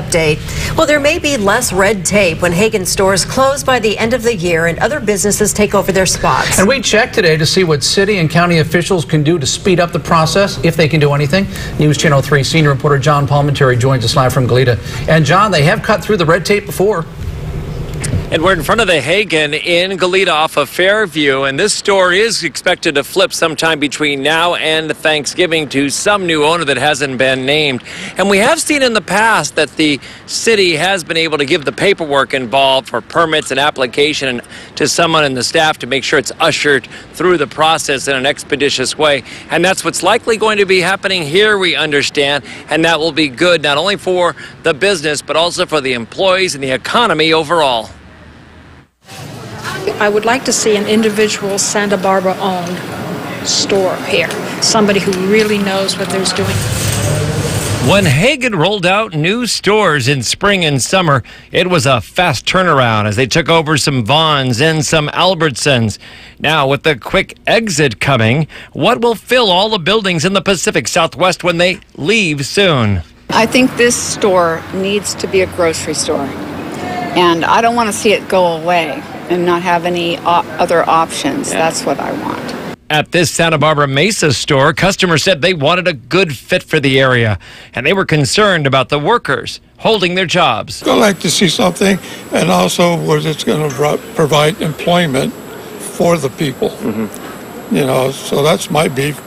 Update. Well, there may be less red tape when Haggen stores close by the end of the year and other businesses take over their spots. And we checked today to see what city and county officials can do to speed up the process, if they can do anything. News Channel 3 senior reporter John Palminteri joins us live from Goleta. And John, they have cut through the red tape before. And we're in front of the Haggen in Goleta off of Fairview. And this store is expected to flip sometime between now and Thanksgiving to some new owner that hasn't been named. And we have seen in the past that the city has been able to give the paperwork involved for permits and application to someone in the staff to make sure it's ushered through the process in an expeditious way. And that's what's likely going to be happening here, we understand. And that will be good not only for the business, but also for the employees and the economy overall. I would like to see an individual Santa Barbara owned store here. Somebody who really knows what they're doing. When Haggen rolled out new stores in spring and summer, it was a fast turnaround as they took over some Vons and some Albertsons. Now, with the quick exit coming, what will fill all the buildings in the Pacific Southwest when they leave soon? I think this store needs to be a grocery store. And I don't want to see it go away and not have any other options. Yeah. That's what I want. At this Santa Barbara Mesa store, customers said they wanted a good fit for the area, and they were concerned about the workers holding their jobs. I'd like to see something, and also was it's going to provide employment for the people. Mm-hmm. You know, so that's my beef.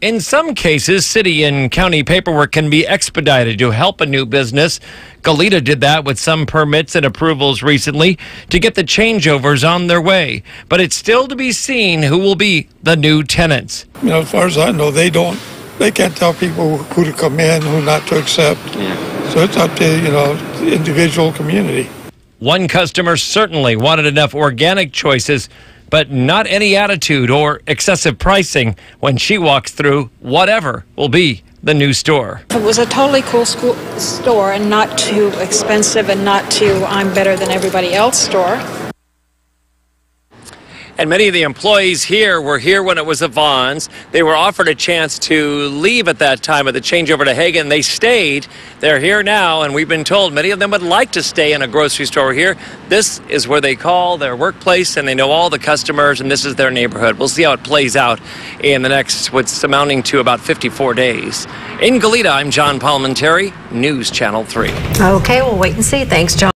In some cases, city and county paperwork can be expedited to help a new business. Goleta did that with some permits and approvals recently to get the changeovers on their way. But it's still to be seen who will be the new tenants. You know, as far as I know, they don't, they can't tell people who to come in, who not to accept. Yeah. So it's up to, you know, the individual community. One customer certainly wanted enough organic choices but not any attitude or excessive pricing when she walks through whatever will be the new store. It was a totally cool school, store and not too expensive and not too I'm better than everybody else store. And many of the employees here were here when it was a Vons. They were offered a chance to leave at that time of the changeover to Haggen. They stayed. They're here now, and we've been told many of them would like to stay in a grocery store here. This is where they call their workplace, and they know all the customers, and this is their neighborhood. We'll see how it plays out in the next, what's amounting to about 54 days. In Goleta, I'm John Palminteri, News Channel 3. Okay, we'll wait and see. Thanks, John.